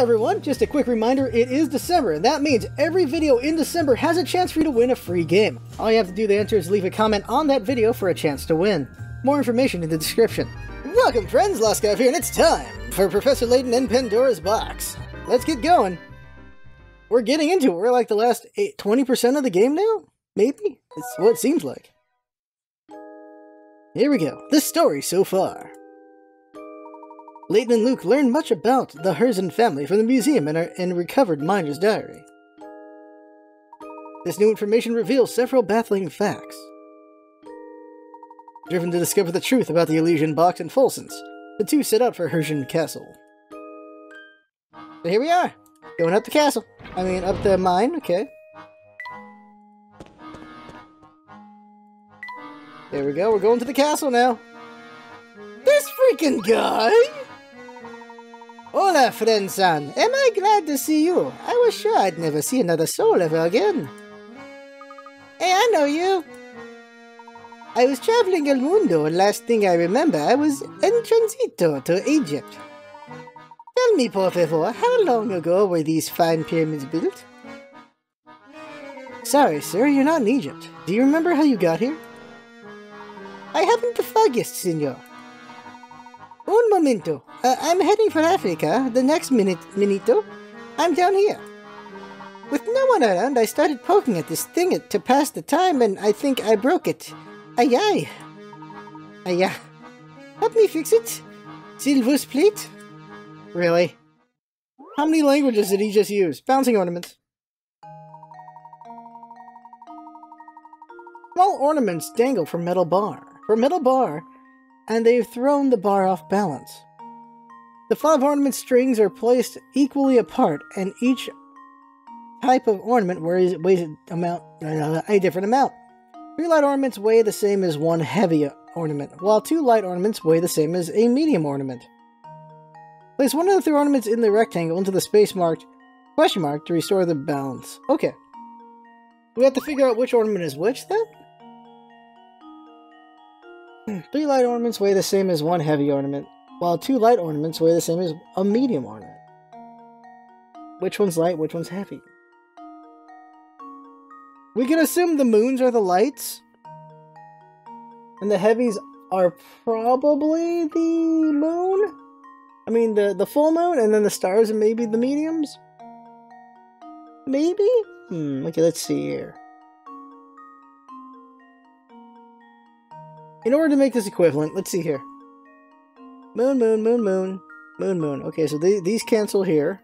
everyone, just a quick reminder, it is December, and that means every video in December has a chance for you to win a free game. All you have to do to enter is leave a comment on that video for a chance to win. More information in the description. Welcome friends, Lost here, and it's time for Professor Layton and Pandora's Box. Let's get going. We're getting into it. We're like the last 20% of the game now? Maybe? It's what it seems like. Here we go. The story so far. Layton and Luke learn much about the Herzen family from the museum and, our, and recovered Miner's diary. This new information reveals several baffling facts. Driven to discover the truth about the Elysian box and Folsense, the two set out for Herzen Castle. So here we are, going up the castle. I mean, up the mine, okay. There we go, we're going to the castle now. This freaking guy! Hola, friend son. Am I glad to see you? I was sure I'd never see another soul ever again. Hey, I know you. I was traveling El Mundo, and last thing I remember, I was en transito to Egypt. Tell me, por favor, how long ago were these fine pyramids built? Sorry, sir, you're not in Egypt. Do you remember how you got here? I haven't the foggiest, senor. Un momento. Uh, I'm heading for Africa. The next minute, minito, I'm down here. With no one around, I started poking at this thing to pass the time, and I think I broke it. Aye aye. Aye aye. Help me fix it. S'il plaît. Really? How many languages did he just use? Bouncing ornaments. Small ornaments dangle from metal bar. For metal bar, and they've thrown the bar off balance. The five ornament strings are placed equally apart, and each type of ornament weighs, weighs amount, uh, a different amount. Three light ornaments weigh the same as one heavy ornament, while two light ornaments weigh the same as a medium ornament. Place one of the three ornaments in the rectangle into the space marked question mark to restore the balance. Okay. We have to figure out which ornament is which then? Three light ornaments weigh the same as one heavy ornament, while two light ornaments weigh the same as a medium ornament. Which one's light, which one's heavy? We can assume the moons are the lights, and the heavies are probably the moon? I mean, the, the full moon, and then the stars and maybe the mediums? Maybe? Hmm, okay, let's see here. In order to make this equivalent, let's see here. Moon, moon, moon, moon, moon, moon. Okay, so they, these cancel here.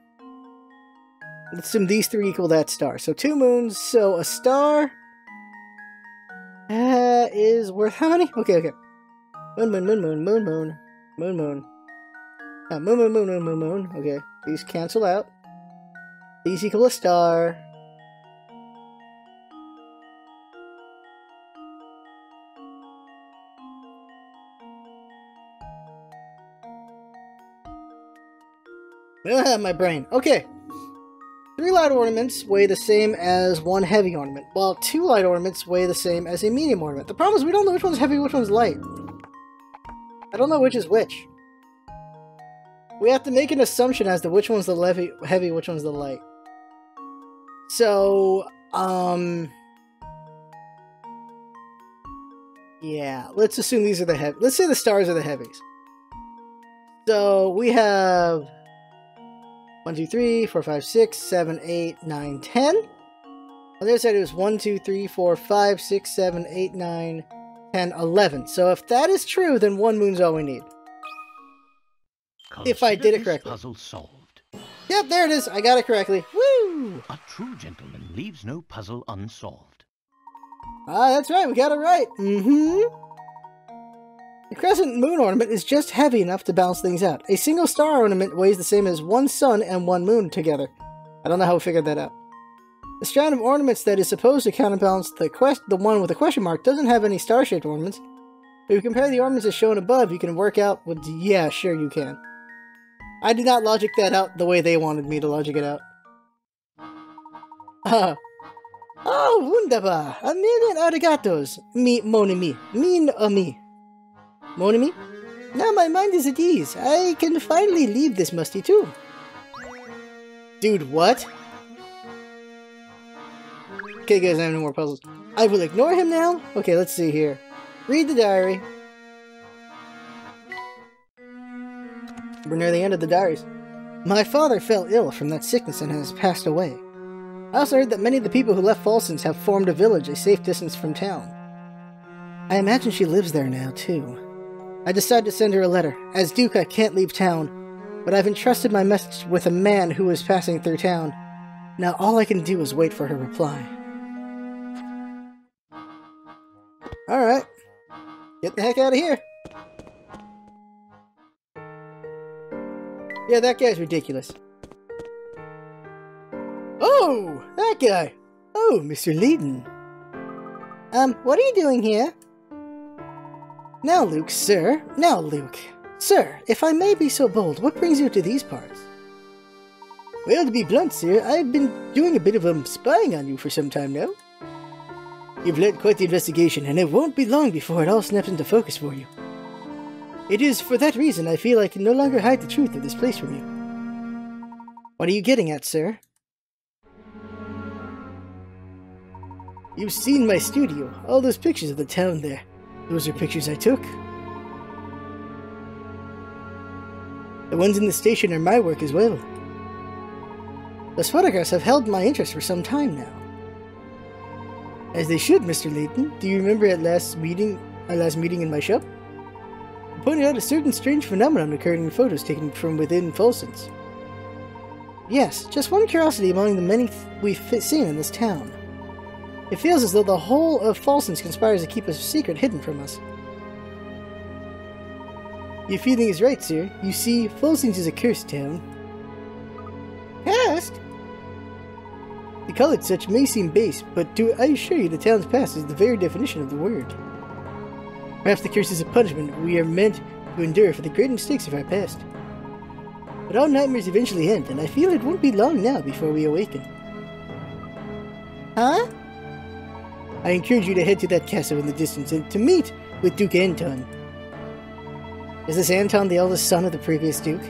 Let's assume these three equal that star. So two moons, so a star uh, is worth how many? Okay, okay. Moon, moon, moon, moon, moon, moon, moon, moon. Uh, moon, moon, moon, moon, moon, moon. Okay, these cancel out. These equal a star. Ah, my brain. Okay. Three light ornaments weigh the same as one heavy ornament, while two light ornaments weigh the same as a medium ornament. The problem is we don't know which one's heavy, which one's light. I don't know which is which. We have to make an assumption as to which one's the heavy, heavy which one's the light. So, um... Yeah, let's assume these are the heavy. Let's say the stars are the heavies. So, we have 1, 2, 3, 4, 5, 6, 7, 8, 9, 10. On the other side, it was 1, 2, 3, 4, 5, 6, 7, 8, 9, 10, 11. So if that is true, then one moon's all we need. Consider if I did it correctly. Puzzle solved. Yep, there it is. I got it correctly. Woo! A true gentleman leaves no puzzle unsolved. Ah, that's right. We got it right. Mm-hmm. The crescent moon ornament is just heavy enough to balance things out. A single star ornament weighs the same as one sun and one moon together. I don't know how we figured that out. The strand of ornaments that is supposed to counterbalance the quest the one with the question mark doesn't have any star-shaped ornaments. If you compare the ornaments as shown above, you can work out with yeah, sure you can. I did not logic that out the way they wanted me to logic it out. Uh, oh, wunderbar! A million arigatos, mi monimi, min a mi. Monimi? Now my mind is at ease. I can finally leave this musty too. Dude, what? Okay, guys, I have no more puzzles. I will ignore him now? Okay, let's see here. Read the diary. We're near the end of the diaries. My father fell ill from that sickness and has passed away. I also heard that many of the people who left Folsense have formed a village a safe distance from town. I imagine she lives there now, too. I decided to send her a letter. As Duke, I can't leave town, but I've entrusted my message with a man who is passing through town. Now all I can do is wait for her reply. Alright. Get the heck out of here. Yeah, that guy's ridiculous. Oh, that guy. Oh, Mr. Layton. Um, what are you doing here? Now, Luke, sir. Now, Luke. Sir, if I may be so bold, what brings you to these parts? Well, to be blunt, sir, I've been doing a bit of um, spying on you for some time now. You've led quite the investigation, and it won't be long before it all snaps into focus for you. It is for that reason I feel I can no longer hide the truth of this place from you. What are you getting at, sir? You've seen my studio, all those pictures of the town there. Those are pictures I took. The ones in the station are my work as well. Those photographs have held my interest for some time now. As they should, Mr. Layton. Do you remember at last meeting, our last meeting in my shop? I pointed out a certain strange phenomenon occurring in photos taken from within Folsense. Yes, just one curiosity among the many we've seen in this town. It feels as though the whole of Folsense conspires to keep a secret hidden from us. Your feeling is right, sir. You see, Folsense is a cursed town. Cursed? The it such may seem base, but to I assure you the town's past is the very definition of the word. Perhaps the curse is a punishment we are meant to endure for the great mistakes of our past. But all nightmares eventually end, and I feel it won't be long now before we awaken. Huh? I encourage you to head to that castle in the distance and to meet with Duke Anton. Is this Anton the eldest son of the previous Duke?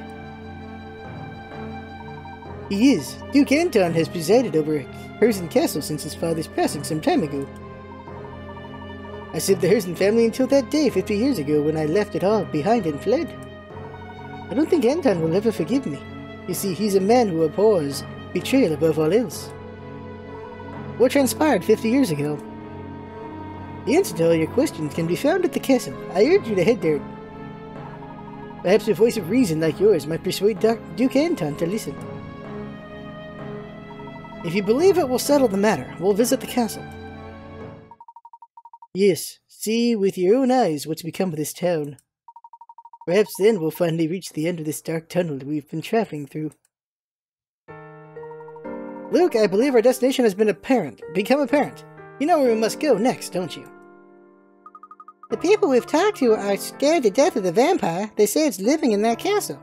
He is. Duke Anton has presided over Herzen Castle since his father's passing some time ago. I served the Herzen family until that day 50 years ago when I left it all behind and fled. I don't think Anton will ever forgive me. You see, he's a man who abhors betrayal above all else. What transpired 50 years ago the answer to all your questions can be found at the castle. I urge you to head there. Perhaps a voice of reason like yours might persuade Duke Anton to listen. If you believe it will settle the matter, we'll visit the castle. Yes, see with your own eyes what's become of this town. Perhaps then we'll finally reach the end of this dark tunnel we've been traveling through. Luke, I believe our destination has been apparent, become apparent. You know where we must go next, don't you? The people we've talked to are scared to death of the vampire. They say it's living in that castle.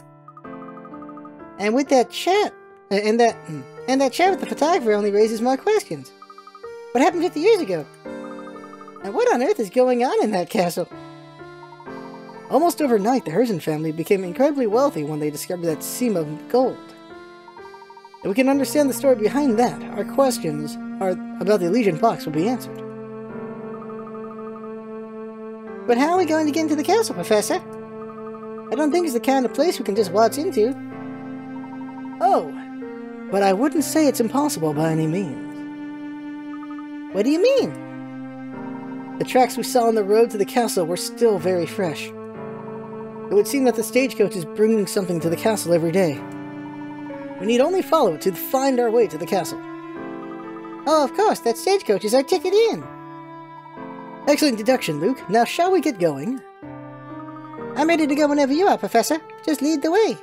And with that chat, uh, and that, hmm, and that chat with the photographer only raises more questions. What happened 50 years ago? And what on earth is going on in that castle? Almost overnight, the Herzen family became incredibly wealthy when they discovered that seam of gold. If we can understand the story behind that, our questions are about the Elysian box will be answered. But how are we going to get into the castle, Professor? I don't think it's the kind of place we can just waltz into. Oh, but I wouldn't say it's impossible by any means. What do you mean? The tracks we saw on the road to the castle were still very fresh. It would seem that the stagecoach is bringing something to the castle every day. We need only follow it to find our way to the castle. Oh, of course, that stagecoach is our ticket in. Excellent deduction, Luke. Now shall we get going? I'm ready to go whenever you are, Professor. Just lead the way.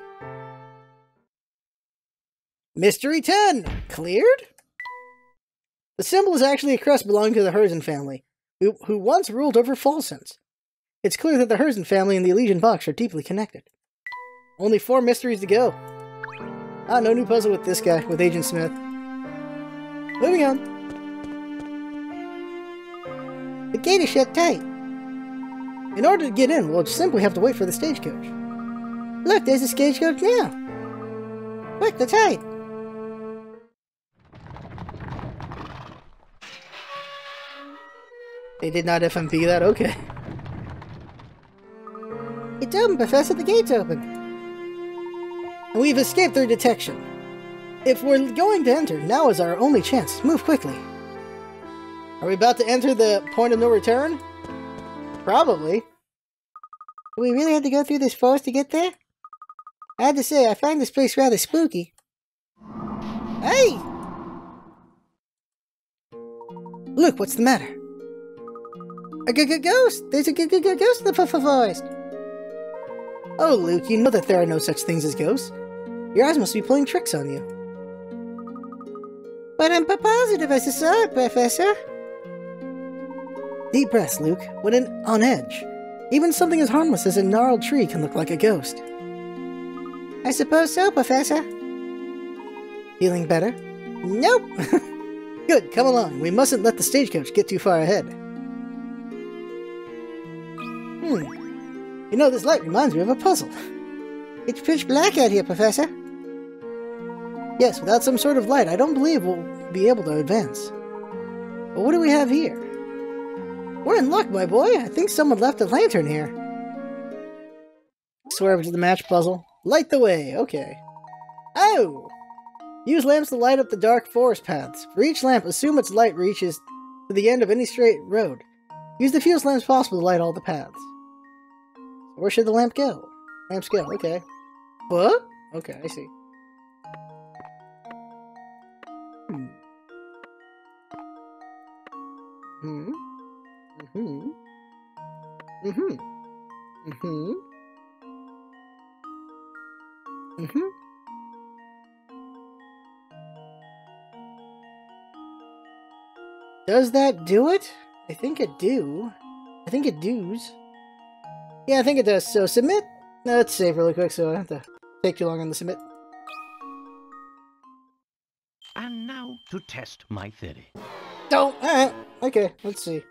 Mystery 10! Cleared? The symbol is actually a crest belonging to the Herzen family, who, who once ruled over Folsense. It's clear that the Herzen family and the Elysian Box are deeply connected. Only four mysteries to go. Ah, no new puzzle with this guy, with Agent Smith. Moving on. The gate is shut tight. In order to get in, we'll simply have to wait for the stagecoach. Look, there's the stagecoach now. Quick, the tight. They did not FMV that? Okay. It's open, Professor. The gate's open. And we've escaped their detection. If we're going to enter, now is our only chance. Move quickly. Are we about to enter the point of no return? Probably. Do we really have to go through this forest to get there? I have to say, I find this place rather spooky. Hey! Look, what's the matter? A g- g- ghost! There's a g- g- ghost in the f- forest! Oh, Luke, you know that there are no such things as ghosts. Your eyes must be playing tricks on you. But I'm positive I saw it, Professor. Deep breaths, Luke. When in, on edge, even something as harmless as a gnarled tree can look like a ghost. I suppose so, Professor. Feeling better? Nope. Good, come along. We mustn't let the stagecoach get too far ahead. Hmm. You know, this light reminds me of a puzzle. It's pitch black out here, Professor. Yes, without some sort of light, I don't believe we'll be able to advance. But what do we have here? We're in luck, my boy. I think someone left a lantern here. Swerve to the match puzzle. Light the way. Okay. Oh! Use lamps to light up the dark forest paths. For each lamp, assume its light reaches to the end of any straight road. Use the fewest lamps possible to light all the paths. Where should the lamp go? Lamps go. Okay. What? Okay, I see. Hmm. Hmm. Mm-hmm. Mm-hmm. Mm-hmm. Mm-hmm. Does that do it? I think it do. I think it does. Yeah, I think it does. So submit. Let's save really quick so I don't have to take too long on the submit. And now to test my theory. Don't. Alright. Okay, let's see.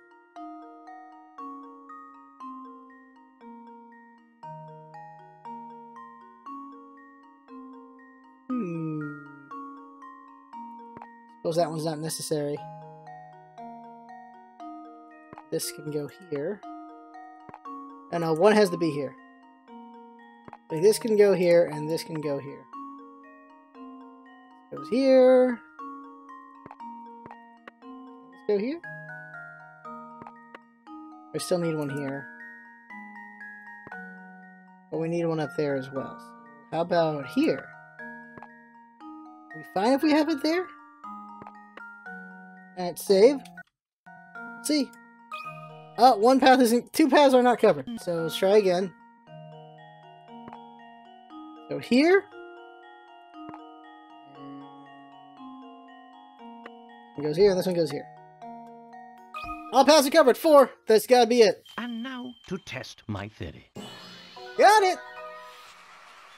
Suppose that one's not necessary. This can go here. And uh, one has to be here. Like this can go here, and this can go here. Goes here. Let's go here. I still need one here. But we need one up there as well. How about here? we fine if we have it there? Alright, save. See. Oh, one path isn't, two paths are not covered. So let's try again. So here. One goes here, and this one goes here. All paths are covered. Four. That's gotta be it. And now to test my theory. Got it.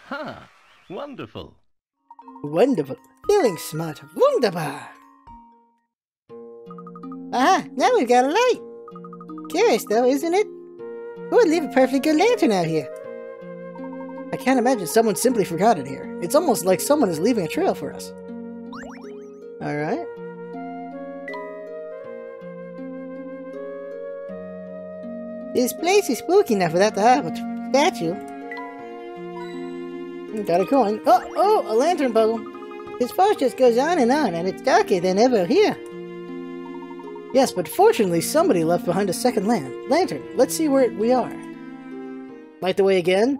Huh. Wonderful. Wonderful. Feeling smart. Wunderbar. Aha, now we've got a light. Curious though, isn't it? Who would leave a perfectly good lantern out here? I can't imagine someone simply forgot it here. It's almost like someone is leaving a trail for us. Alright. This place is spooky enough without the Hobbit statue. Got a coin. Oh, oh, a lantern puzzle. This forest just goes on and on, and it's darker than ever here. Yes, but fortunately somebody left behind a second lan lantern. Let's see where we are. Light the way again?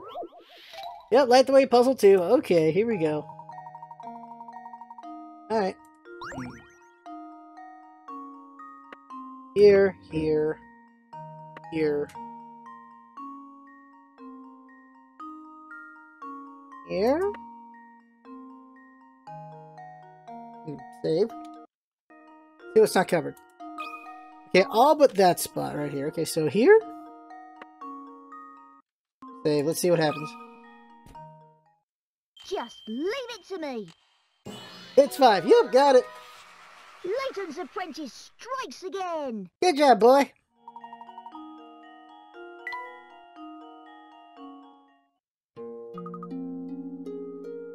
Yep, light the way puzzle two. Okay, here we go. Alright. Here, here, here. Here? Hmm, Save. See what's not covered. Okay, all but that spot right here. Okay, so here? Save. Let's see what happens. Just leave it to me. It's five. Yep, got it. Layton's apprentice strikes again. Good job, boy.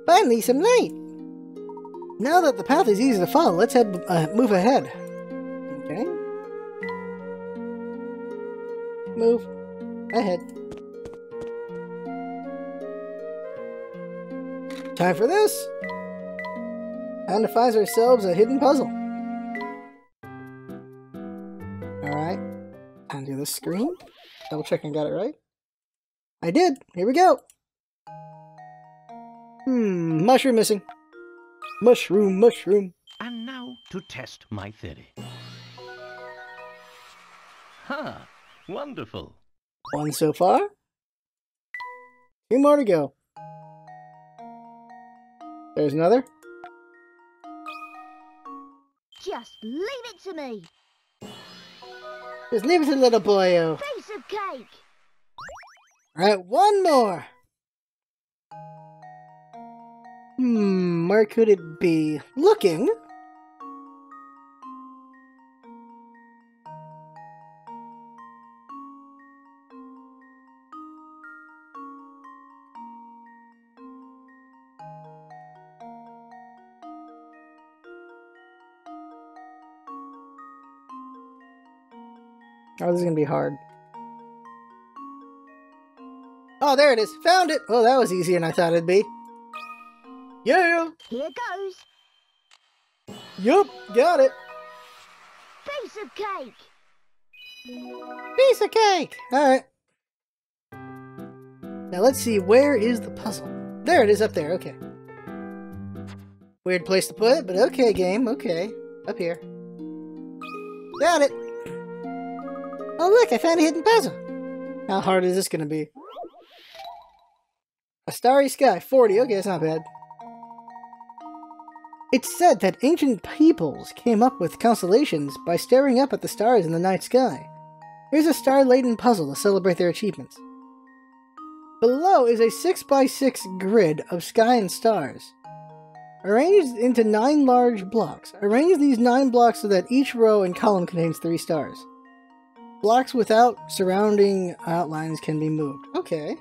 Finally, some light. Now that the path is easy to follow, let's head uh, move ahead. Move. Ahead. Time for this! Time to find ourselves a hidden puzzle. Alright. Time to do this screen. Double check and got it right. I did! Here we go! Hmm, mushroom missing. Mushroom, mushroom. And now to test my theory. Ha! Wonderful. One so far. Two more to go. There's another. Just leave it to me. Just leave it to little boyo. Piece of cake. Alright, one more. Hmm, where could it be? Looking. This is gonna be hard. Oh, there it is. Found it. Oh, that was easier than I thought it'd be. Yeah. Here goes. Yup. Got it. Piece of cake. Piece of cake. All right. Now let's see. Where is the puzzle? There it is up there. Okay. Weird place to put it, but okay, game. Okay. Up here. Got it. Oh, look. I found a hidden puzzle. How hard is this to be? A starry sky. 40. Okay, that's not bad. It's said that ancient peoples came up with constellations by staring up at the stars in the night sky. Here's a star-laden puzzle to celebrate their achievements. Below is a 6x6 grid of sky and stars. Arranged into nine large blocks. Arrange these nine blocks so that each row and column contains three stars. Blocks without surrounding outlines can be moved. Okay.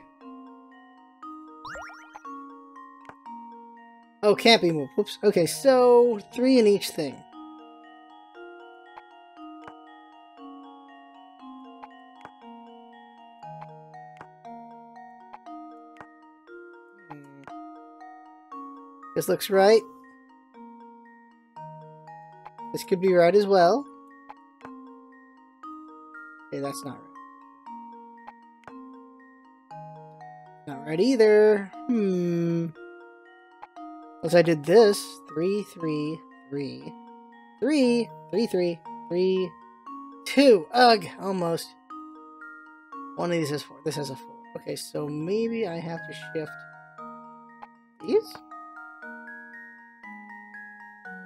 Oh, can't be moved. Whoops. Okay, so three in each thing. This looks right. This could be right as well. Okay, that's not right. Not right either. Hmm. Unless I did this. Three, three, three. Three, three, three, three, two. Ugh, almost. One of these is four. This has a four. Okay, so maybe I have to shift these?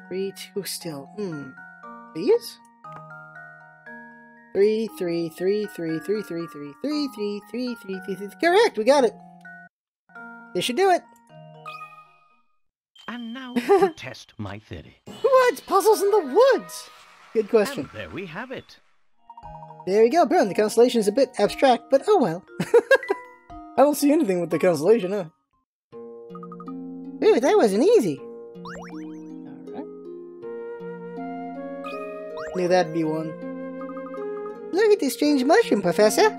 Three, two still. Hmm. These? Three, three, three, three, three, three, three, three, three, three, three, three, three. Correct, we got it. This should do it. And now to test my theory. Hides puzzles in the woods? Good question. There we have it. There you go, Boom. The constellation is a bit abstract, but oh well. I don't see anything with the constellation, huh? Ooh, that wasn't easy. Alright. Knew that'd be one. Look at this strange mushroom, Professor.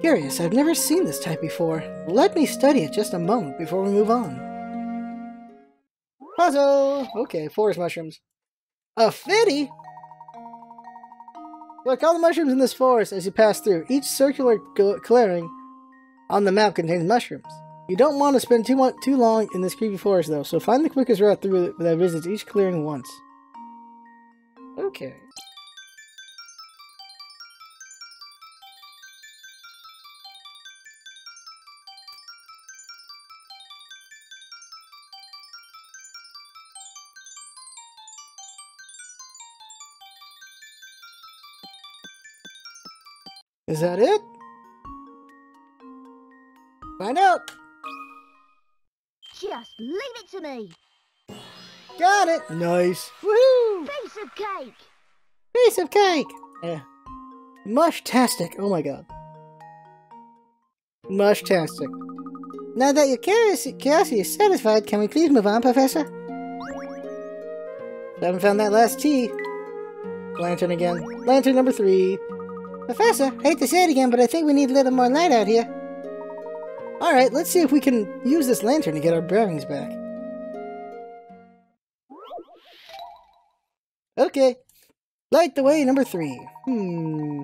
Curious, I've never seen this type before. Let me study it just a moment before we move on. Puzzle! Okay, forest mushrooms. A fitty? Look, all the mushrooms in this forest as you pass through. Each circular clearing on the map contains mushrooms. You don't want to spend too much, too long in this creepy forest, though, so find the quickest route through that visits each clearing once. Okay. Is that it? Find out! Just leave it to me. Got it! Nice! Woohoo! Piece of cake. Piece of cake! Yeah. Mush-tastic! Oh my god. Mush-tastic. Now that your curiosity is satisfied, can we please move on, Professor? I haven't found that last T. Lantern again. Lantern number three. Professor, hate to say it again, but I think we need a little more light out here. Alright, let's see if we can use this lantern to get our bearings back. Okay. Light the way, number three. Hmm.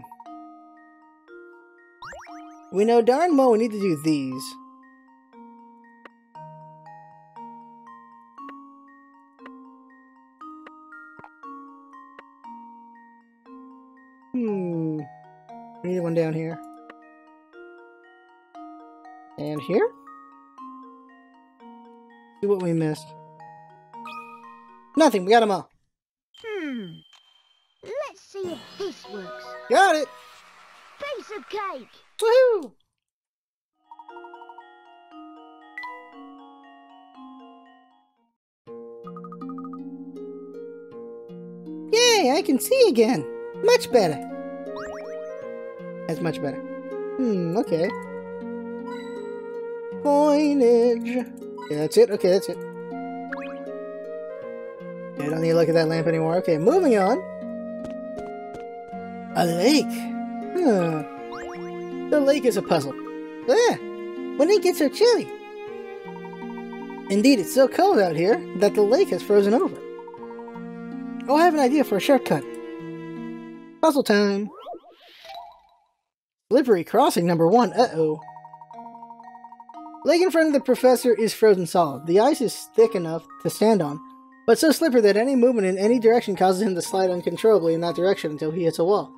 We know darn well we need to do these. We need one down here. And here? See what we missed. Nothing, we got them all. Hmm. Let's see if this works. Got it! Piece of cake. Woohoo! Yay, I can see again. Much better. That's much better. Hmm, okay. Coinage. Yeah, that's it. Okay, that's it. I don't need to look at that lamp anymore. Okay, moving on. A lake. Huh. The lake is a puzzle. Ah, when it get so chilly? Indeed, it's so cold out here that the lake has frozen over. Oh, I have an idea for a shortcut. Puzzle time. Slippery crossing number one. Uh-oh. Leg in front of the professor is frozen solid. The ice is thick enough to stand on, but so slippery that any movement in any direction causes him to slide uncontrollably in that direction until he hits a wall.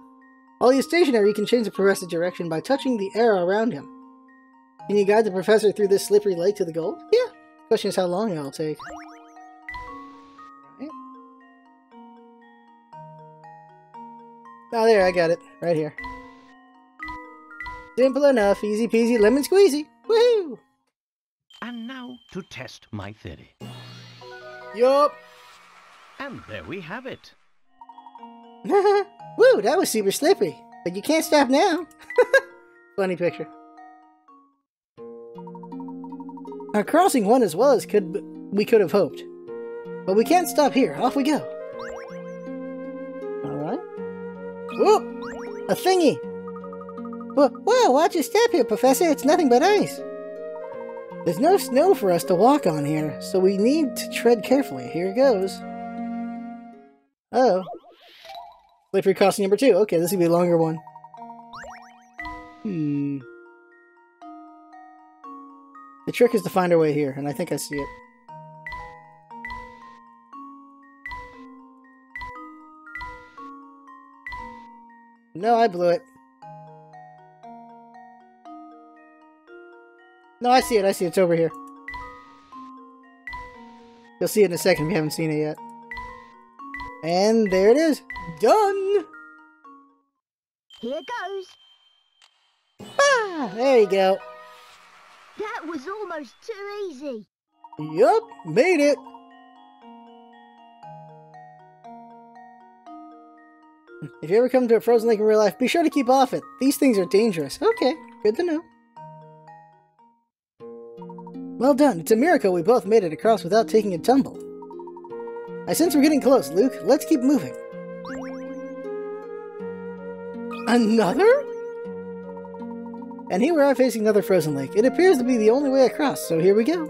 While he is stationary, he can change the professor's direction by touching the air around him. Can you guide the professor through this slippery lake to the goal? Yeah. Question is how long it'll take. Right. Oh, there, I got it. Right here. Simple enough. Easy peasy, lemon squeezy. Woohoo! And now to test my theory. Yup. And there we have it. Woo, that was super slippery. But you can't stop now. Funny picture. Our crossing went as well as could we could have hoped. But we can't stop here. Off we go. Alright. Whoop! A thingy! Whoa, watch your step here, Professor. It's nothing but ice. There's no snow for us to walk on here, so we need to tread carefully. Here it goes. Oh. Slippery crossing number two. Okay, this will be a longer one. Hmm. The trick is to find our way here, and I think I see it. No, I blew it. No, I see it. I see it. It's over here. You'll see it in a second if you haven't seen it yet. And there it is. Done! Here goes. Ah, there you go. That was almost too easy. Yup, made it. If you ever come to a frozen lake in real life, be sure to keep off it. These things are dangerous. Okay, good to know. Well done. It's a miracle we both made it across without taking a tumble. I sense we're getting close, Luke. Let's keep moving. Another? And here we are facing another frozen lake. It appears to be the only way across, so here we go.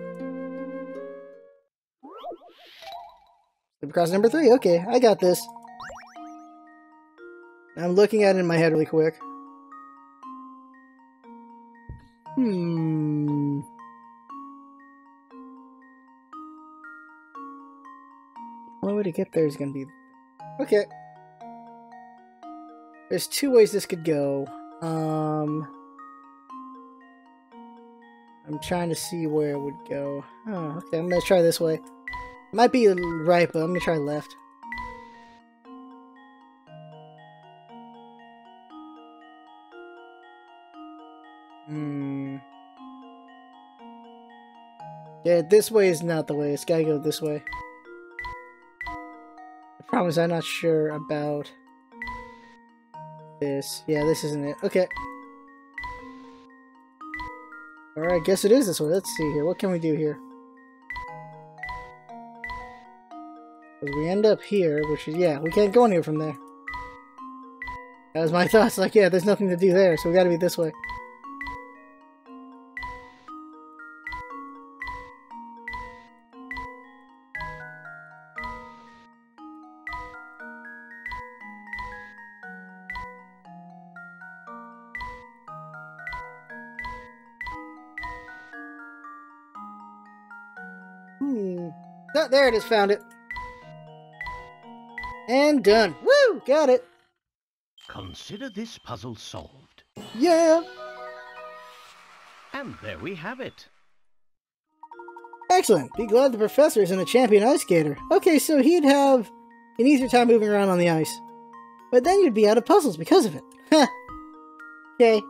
Across number three. Okay, I got this. I'm looking at it in my head really quick. Hmm. Only way to get there is gonna be... Okay. There's two ways this could go. Um... I'm trying to see where it would go. Oh, okay, I'm gonna try this way. Might be right, but I'm gonna try left. Hmm. Yeah, this way is not the way. It's gotta go this way. I promise I'm not sure about this. Yeah, this isn't it. Okay. Alright, guess it is this way. Let's see here. What can we do here? we end up here, which is, yeah, we can't go anywhere from there. That was my thoughts. Like, yeah, there's nothing to do there, so we gotta be this way. Hmm. Oh, there it is. Found it. And done. Woo! Got it. Consider this puzzle solved. Yeah. And there we have it. Excellent. Be glad the professor isn't a champion ice skater. Okay, so he'd have an easier time moving around on the ice. But then you'd be out of puzzles because of it. Huh. okay.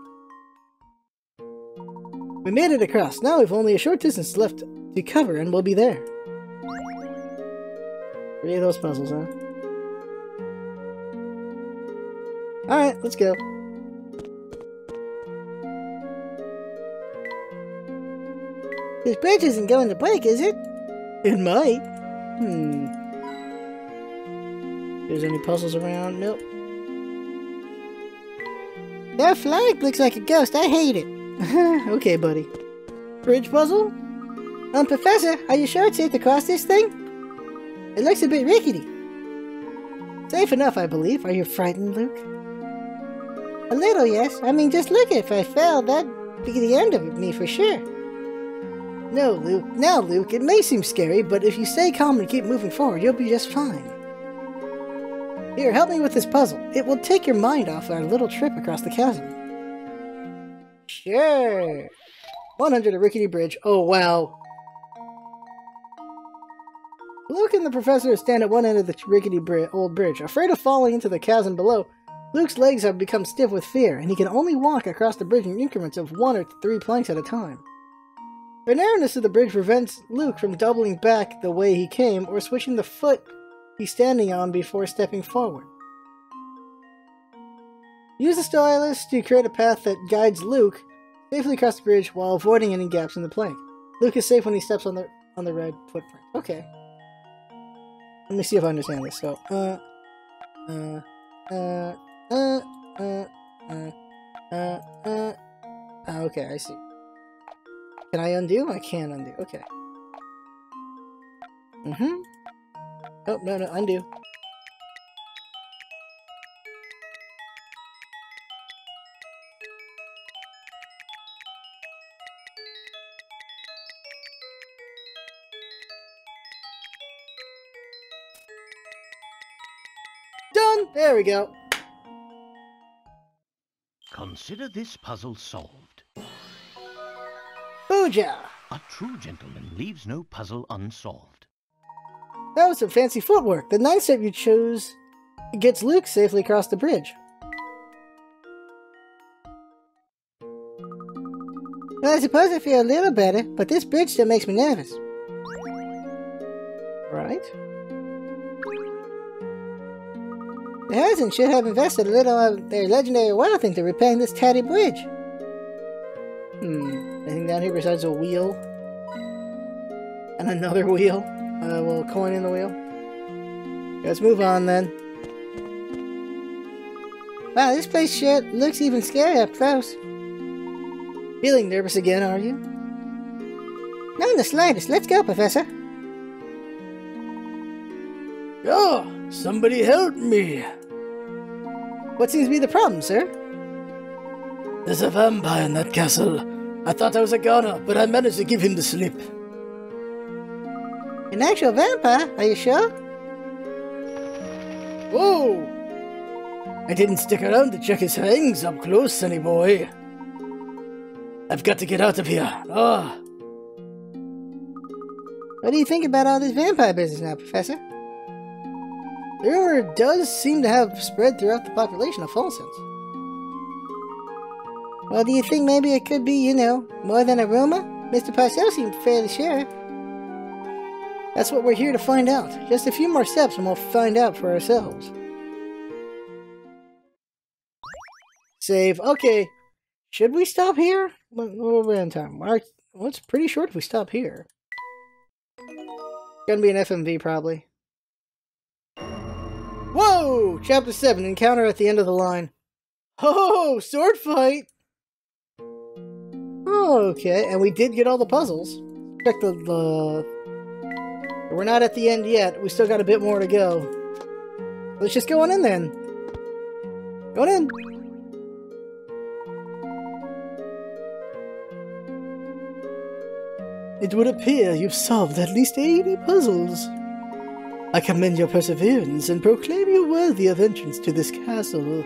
We made it across. Now we've only a short distance left cover and we'll be there. Three of those puzzles, huh? Alright, let's go. This bridge isn't going to break, is it? It might. Hmm. There's any puzzles around? Nope. That flag looks like a ghost. I hate it. okay, buddy. Bridge puzzle? Um, Professor, are you sure it's safe to cross this thing? It looks a bit rickety. Safe enough, I believe. Are you frightened, Luke? A little, yes. I mean, just look at it. if I fell, that'd be the end of me for sure. No, Luke. Now, Luke, it may seem scary, but if you stay calm and keep moving forward, you'll be just fine. Here, help me with this puzzle. It will take your mind off our little trip across the chasm. Sure. 100 a rickety bridge. Oh, wow. Luke and the professor stand at one end of the rickety bri old bridge. Afraid of falling into the chasm below, Luke's legs have become stiff with fear, and he can only walk across the bridge in increments of one or three planks at a time. The narrowness of the bridge prevents Luke from doubling back the way he came or switching the foot he's standing on before stepping forward. Use the stylus to create a path that guides Luke safely across the bridge while avoiding any gaps in the plank. Luke is safe when he steps on the on the red footprint. Okay. Let me see if I understand this. So, uh, uh, uh, uh, uh, uh, uh, uh, uh, okay, I see. Can I undo? I can undo. Okay. Mm-hmm. Oh, no, no, undo. There we go. Consider this puzzle solved. Booja! A true gentleman leaves no puzzle unsolved. That was some fancy footwork. The ninth step you chose gets Luke safely across the bridge. Well, I suppose I feel a little better, but this bridge still makes me nervous. Right? The Herzens should have invested a little of their legendary wealth into repairing this tatty bridge. Hmm, anything down here besides a wheel? And another wheel? A little coin in the wheel? Let's move on then. Wow, this place sure looks even scary up close. Feeling nervous again, are you? Not in the slightest. Let's go, Professor. Somebody help me. What seems to be the problem, sir? There's a vampire in that castle. I thought I was a goner, but I managed to give him the slip. An actual vampire? Are you sure? Whoa! I didn't stick around to check his fangs up close, sonny boy. I've got to get out of here. Ah. What do you think about all this vampire business now, Professor? The rumor does seem to have spread throughout the population of Folsense. Well, do you think maybe it could be, you know, more than a rumor? Mr. Parcell seemed fairly sure. That's what we're here to find out. Just a few more steps and we'll find out for ourselves. Save. Okay. Should we stop here? What what are we on time? Well, it's pretty short if we stop here. Gonna be an FMV probably. Whoa! Chapter 7 Encounter at the end of the line. Oh, sword fight! Oh, okay, and we did get all the puzzles. Check the, the... We're not at the end yet. We still got a bit more to go. Let's just go on in then. Go on in. It would appear you've solved at least 80 puzzles. I commend your perseverance and proclaim you worthy of entrance to this castle.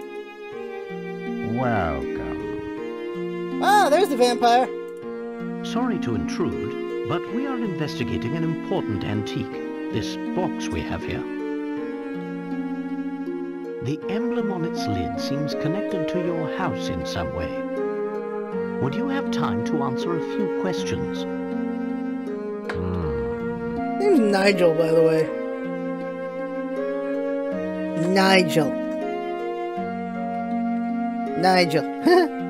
Welcome. Ah, there's the vampire. Sorry to intrude, but we are investigating an important antique. This box we have here. The emblem on its lid seems connected to your house in some way. Would you have time to answer a few questions? Name's Nigel, by the way. Nigel. Nigel.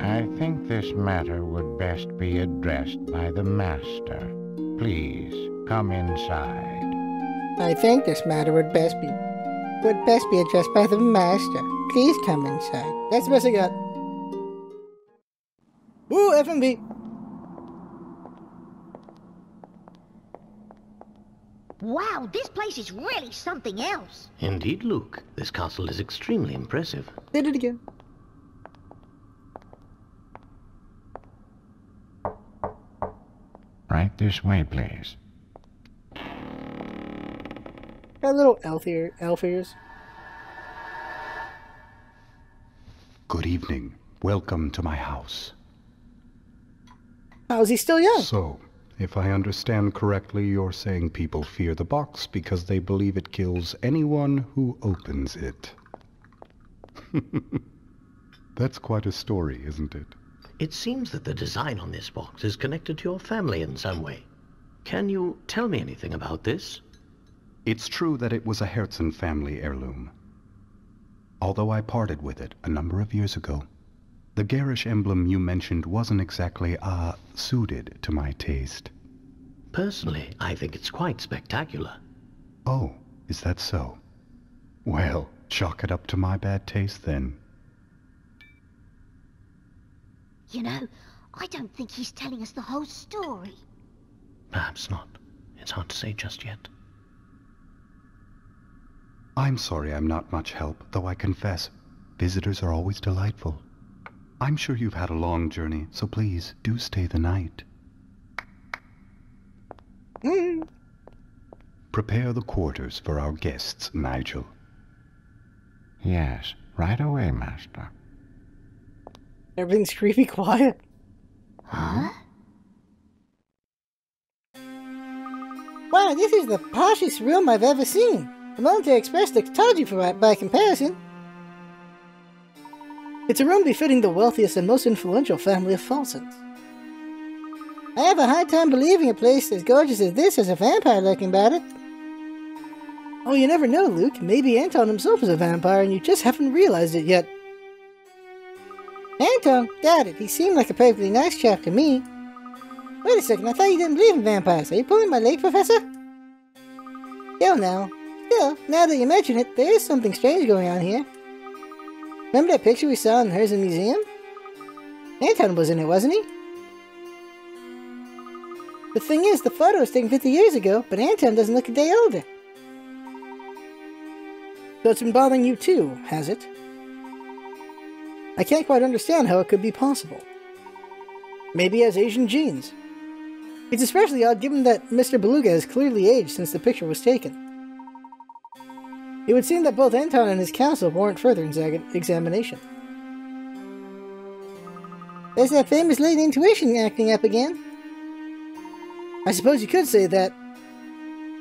I think this matter would best be addressed by the Master. Please, come inside. I think this matter would best be would best be addressed by the master. Please come inside. That's the best I got. Woo, FMV. Wow, this place is really something else. Indeed, Luke. This castle is extremely impressive. Did it again. Right this way, please. Got little elf, ear, elf ears. Good evening. Welcome to my house. How is he still young? So, if I understand correctly, you're saying people fear the box because they believe it kills anyone who opens it. That's quite a story, isn't it? It seems that the design on this box is connected to your family in some way. Can you tell me anything about this? It's true that it was a Herzen family heirloom. Although I parted with it a number of years ago, the garish emblem you mentioned wasn't exactly, uh, suited to my taste. Personally, I think it's quite spectacular. Oh, is that so? Well, chalk it up to my bad taste then. You know, I don't think he's telling us the whole story. Perhaps not. It's hard to say just yet. I'm sorry I'm not much help, though I confess, visitors are always delightful. I'm sure you've had a long journey, so please do stay the night. Mm. Prepare the quarters for our guests, Nigel. Yes, right away, Master. Everything's creepy quiet. Huh? Wow, this is the poshest room I've ever seen. The Molentary Express looks tawdry for, by comparison. It's a room befitting the wealthiest and most influential family of Folsense. I have a hard time believing a place as gorgeous as this has a vampire lurking about it. Oh, you never know, Luke. Maybe Anton himself is a vampire and you just haven't realized it yet. Anton? Got it. He seemed like a perfectly nice chap to me. Wait a second, I thought you didn't believe in vampires. Are you pulling my leg, Professor? Still now. Still, now that you mention it, there is something strange going on here. Remember that picture we saw in the Herzen Museum? Anton was in it, wasn't he? The thing is, the photo was taken 50 years ago, but Anton doesn't look a day older. So it's been bothering you too, has it? I can't quite understand how it could be possible. Maybe he has Asian genes. It's especially odd given that Mr. Beluga has clearly aged since the picture was taken. It would seem that both Anton and his castle warrant further examination. There's that famous Layton intuition acting up again. I suppose you could say that,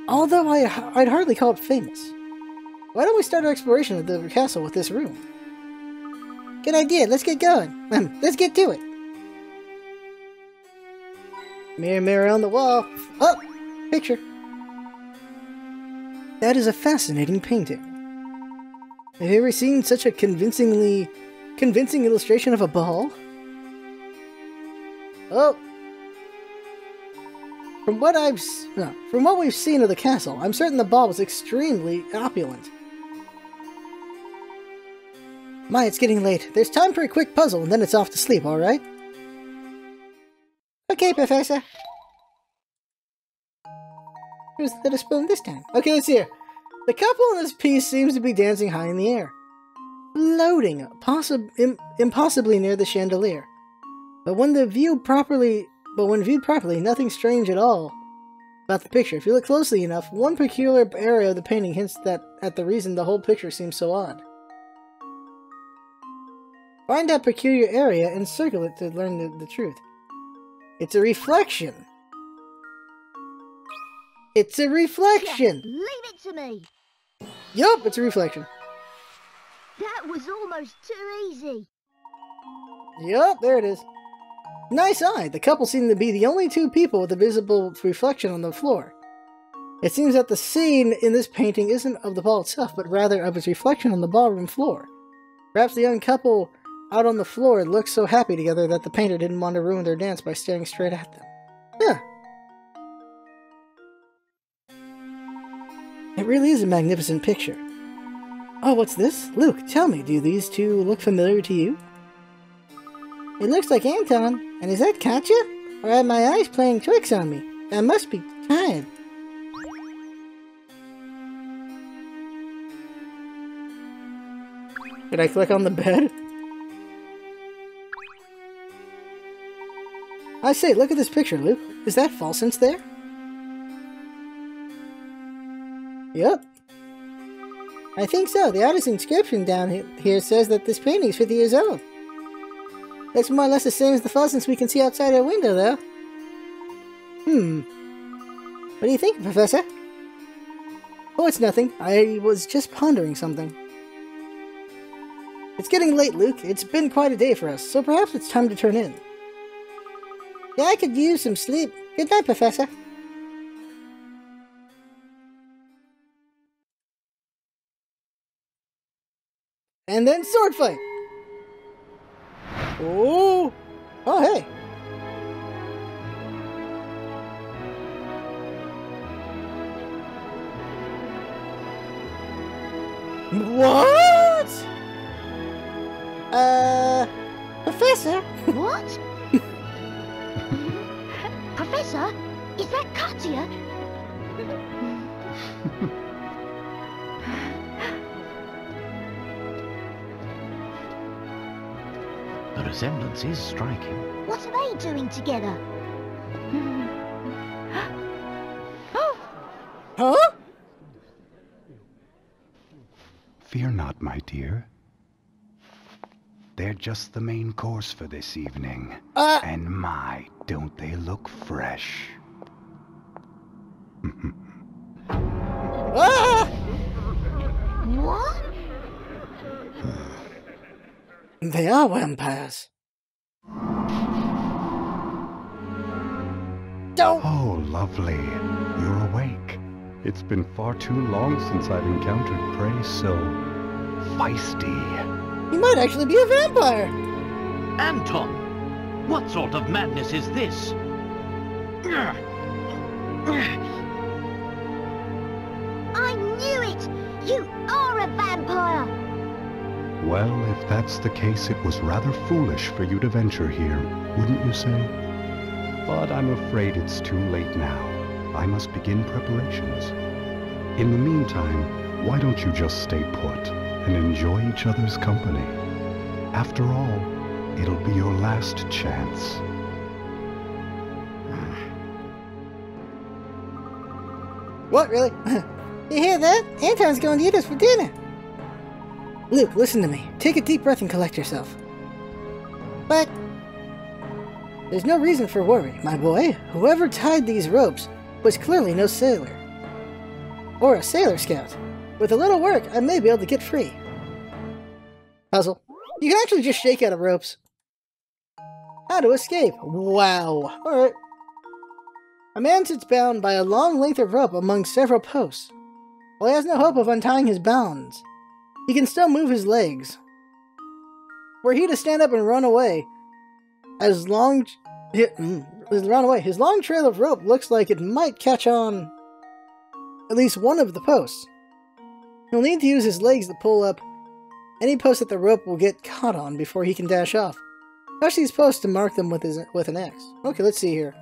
although I, I'd hardly call it famous. Why don't we start our exploration of the castle with this room? Good idea, let's get going. Um, let's get to it. Mirror, mirror on the wall. Oh, picture. That is a fascinating painting. Have you ever seen such a convincingly convincing illustration of a ball? Oh. From what I've no, from what we've seen of the castle, I'm certain the ball was extremely opulent. My, it's getting late. There's time for a quick puzzle, and then it's off to sleep, alright? Okay, Professor. Who's the spoon this time? Okay, let's see here. The couple in this piece seems to be dancing high in the air, floating Im- impossibly near the chandelier. But when the view properly, but when viewed properly, nothing strange at all about the picture. If you look closely enough, one peculiar area of the painting hints that at the reason the whole picture seems so odd. Find that peculiar area and circle it to learn the, the truth. It's a reflection. It's a reflection. Leave it to me. Yup, it's a reflection. That was almost too easy. Yup, there it is. Nice eye. The couple seem to be the only two people with a visible reflection on the floor. It seems that the scene in this painting isn't of the ball itself, but rather of its reflection on the ballroom floor. Perhaps the young couple out on the floor looked so happy together that the painter didn't want to ruin their dance by staring straight at them. Yeah. It really is a magnificent picture. Oh, what's this? Luke, tell me, do these two look familiar to you? It looks like Anton. And is that Katia? Or are my eyes playing tricks on me? I must be tired. Did I click on the bed? I say, look at this picture, Luke. Is that Folsense there? Yep. I think so. The artist's inscription down here says that this painting is 50 years old. Looks more or less the same as the Folsense we can see outside our window, though. Hmm. What do you think, Professor? Oh, it's nothing. I was just pondering something. It's getting late, Luke. It's been quite a day for us, so perhaps it's time to turn in. Yeah, I could use some sleep. Good night, Professor. And then sword fight. Oh, oh, hey. What? Uh, Professor? What? Professor, is that Katia? resemblance is striking. What are they doing together? Huh? Fear not, my dear. They're just the main course for this evening. Uh, And my, don't they look fresh? ah! What? They are vampires. Don't. Oh, lovely. You're awake. It's been far too long since I've encountered prey so feisty. You might actually be a vampire. Anton! What sort of madness is this? I knew it! You are a vampire! Well, if that's the case, it was rather foolish for you to venture here, wouldn't you say? But I'm afraid it's too late now. I must begin preparations. In the meantime, why don't you just stay put and enjoy each other's company? After all, it'll be your last chance. What, really? you hear that? Anton's going to eat us for dinner. Luke, listen to me. Take a deep breath and collect yourself. But there's no reason for worry, my boy. Whoever tied these ropes was clearly no sailor. Or a sailor scout. With a little work, I may be able to get free. Puzzle. You can actually just shake out of ropes. How to escape. Wow. Alright. A man sits bound by a long length of rope among several posts. While he has no hope of untying his bonds, he can still move his legs. Were he to stand up and run away, as long hi- mm, run away, his long trail of rope looks like it might catch on at least one of the posts. He'll need to use his legs to pull up any post that the rope will get caught on before he can dash off. Touch these posts to mark them with his with an X. Okay, let's see here.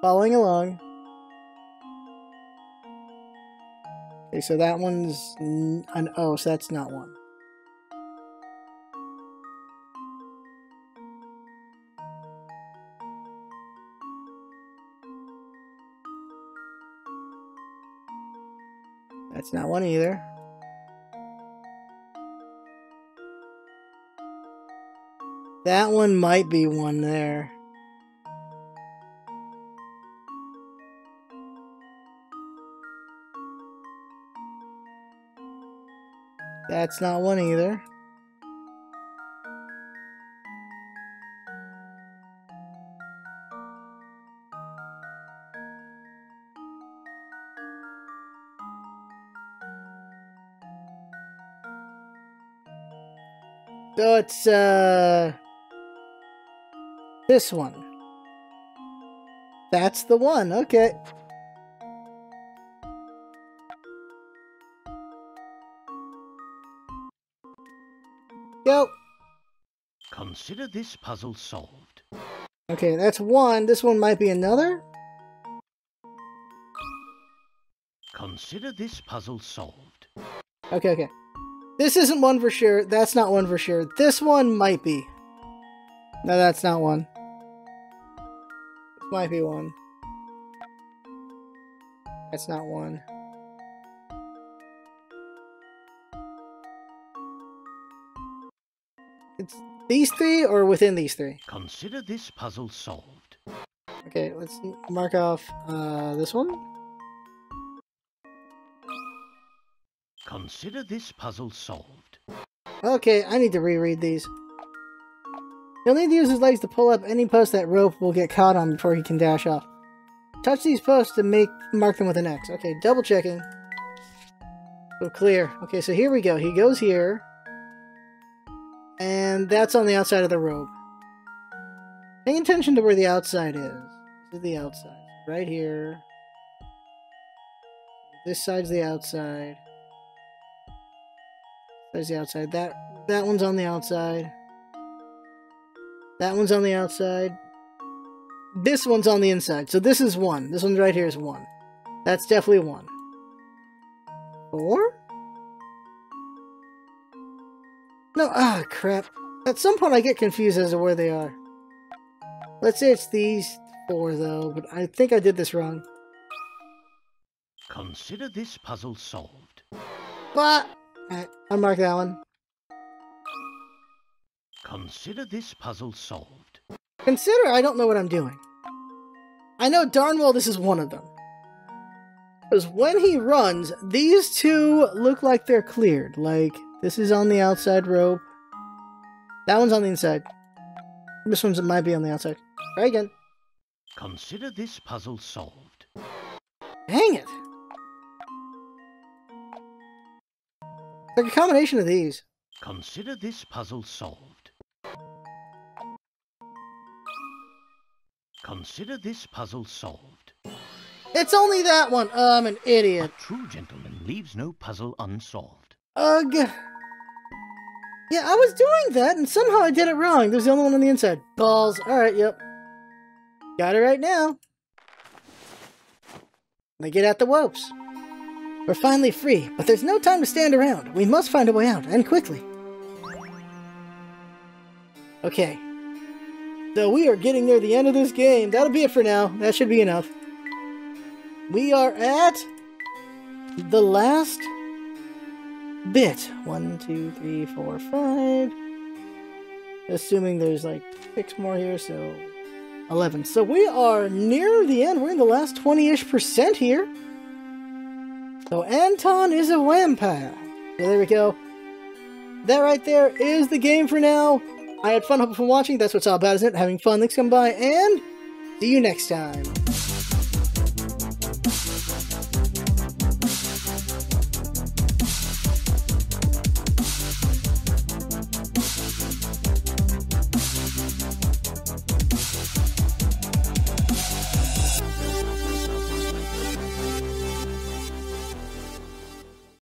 Following along. Okay, so that one's an O, so that's not one. That's not one either. That one might be one there. That's not one either. So it's uh this one. That's the one. Okay. Consider this puzzle solved. Okay, that's one. This one might be another. Consider this puzzle solved. Okay, okay. This isn't one for sure. That's not one for sure. This one might be. No, that's not one. This might be one. That's not one. These three or within these three? Consider this puzzle solved. Okay, let's mark off uh, this one. Consider this puzzle solved. Okay, I need to reread these. He'll need to use his legs to pull up any post that rope will get caught on before he can dash off. Touch these posts to make mark them with an X. Okay, double checking. So clear. Okay, so here we go. He goes here. And that's on the outside of the rope. Pay attention to where the outside is. This is the outside. Right here. This side's the outside. There's the outside. That that one's on the outside. That one's on the outside. This one's on the inside. So this is one. This one right here is one. That's definitely one. Four? No, ah, crap. At some point I get confused as to where they are. Let's say it's these four, though, but I think I did this wrong. Consider this puzzle solved. But, Alright, unmark that one. Consider this puzzle solved. Consider I don't know what I'm doing. I know darn well this is one of them. Because when he runs, these two look like they're cleared. Like, this is on the outside rope. That one's on the inside. This one's might be on the outside. Try again. Consider this puzzle solved. Dang it! Like a combination of these. Consider this puzzle solved. Consider this puzzle solved. It's only that one. Oh, I'm an A idiot. true gentleman leaves no puzzle unsolved. Ugh. Yeah, I was doing that, and somehow I did it wrong. There's the only one on the inside. Balls. Alright, yep. Got it right now. They get at the whoops. We're finally free, but there's no time to stand around. We must find a way out, and quickly. Okay. So we are getting near the end of this game. That'll be it for now. That should be enough. We are at the last bit. One, two, three, four, five. Assuming there's like six more here, so 11. So we are near the end. We're in the last 20 ish percent here. So Anton is a vampire. So there we go. That right there is the game for now. I had fun. Hope for watching. That's what's all about, isn't it? Having fun. Thanks coming by, and see you next time.